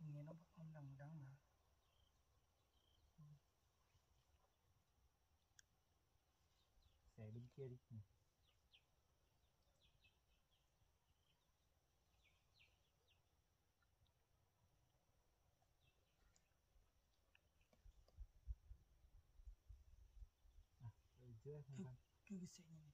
nghe nó bắt ông đằng đắng mà xe bên kia đi. Ừ. 对。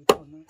你不能。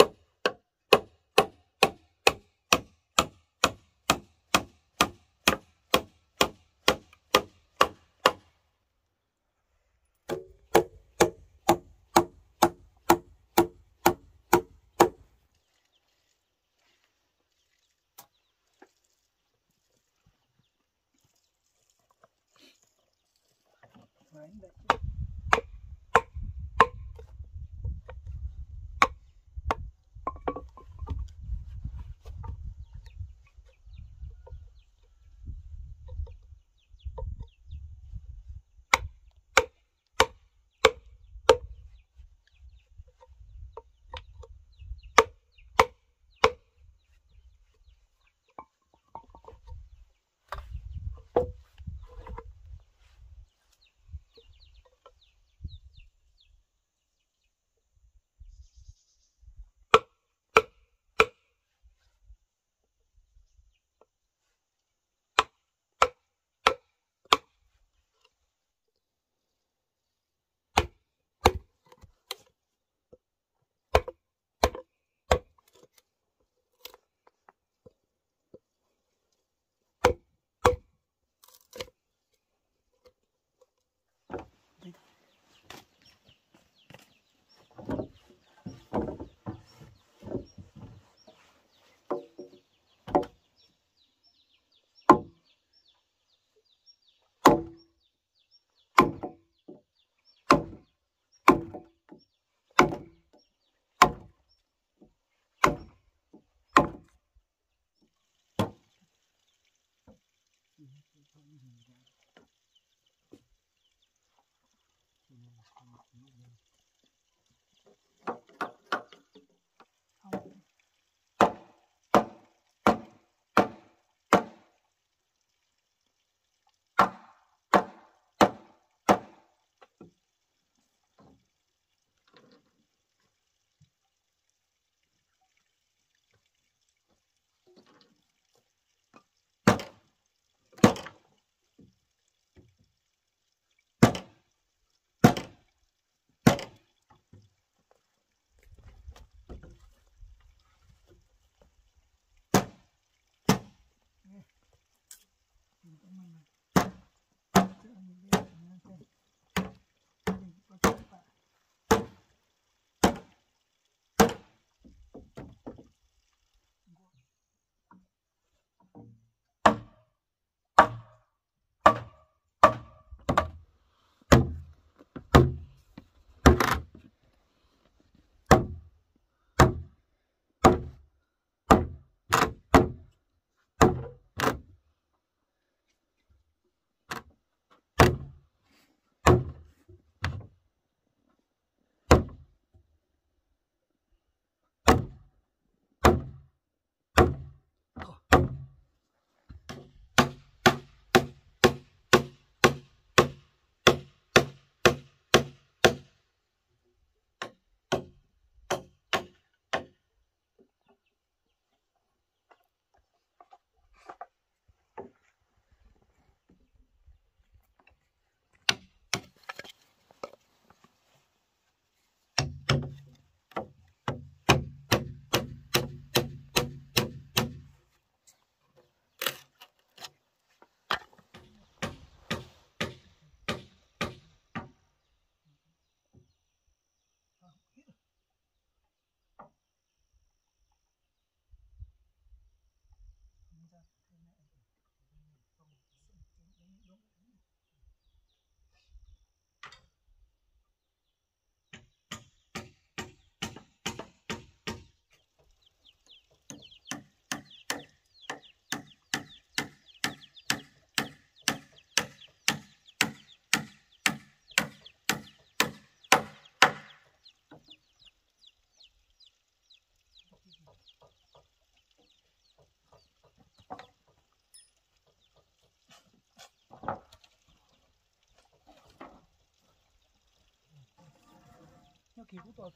Kỳ của tôi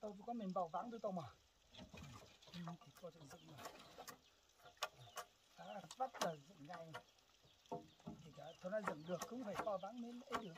tôi có mình bảo vắng tôi tao mà. Nhưng kỳ có dựng dựng mà đã bắt là dựng ngay. Thì cả tôi nó dựng được cũng phải co vắng mới ấy được.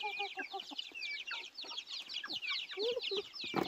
Thank you.